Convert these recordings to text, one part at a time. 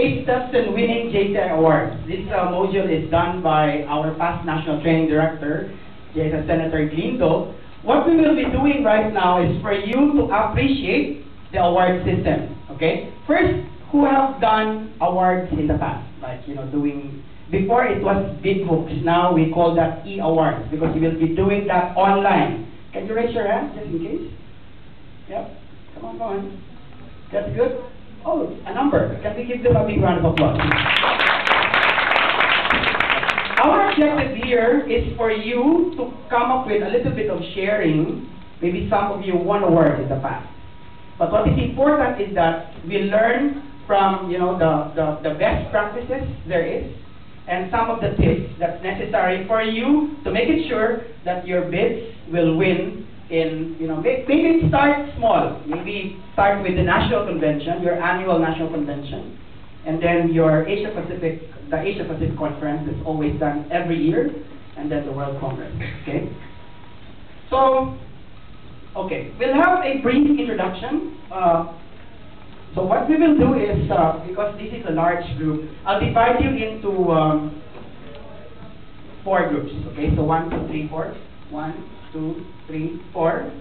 Eight steps in winning JCI awards. This uh, module is done by our past national training director, JCI Senator Glindo. What we will be doing right now is for you to appreciate the award system. Okay? First, who have done awards in the past? Like, you know, doing, before it was big books, now we call that e-awards because you will be doing that online. Can you raise your hand just in case? Yep. Come on, come on. That's good. Oh, a number. Can we give them a big round of applause? Our objective here is for you to come up with a little bit of sharing. Maybe some of you won awards in the past. But what is important is that we learn from, you know, the, the, the best practices there is and some of the tips that's necessary for you to make it sure that your bids will win in, you know, may- maybe start small. Maybe start with the national convention, your annual national convention, and then your Asia Pacific, the Asia Pacific conference is always done every year, and then the World Congress. Okay. So, okay, we'll have a brief introduction. Uh, so what we will do is, uh, because this is a large group, I'll divide you into um, four groups. Okay, so one, two, three, four. One, two, three, four.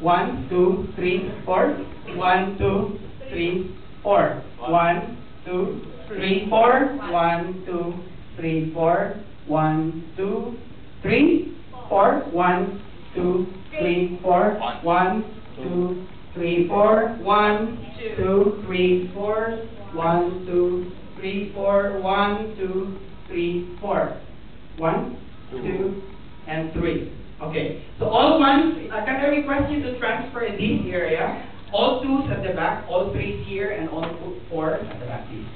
One, two, three, four. One, two, three, four. One, two, three, four. One, two, three, four. One, two, three, four. One, two, three, four. One, two, three, four. One, two, three, four. One, two, three, four. One, two, three, four. One, two, and three. Okay, so all ones, uh, can I request you to transfer in this area? All twos at the back, all threes here, and all fours at the back, please.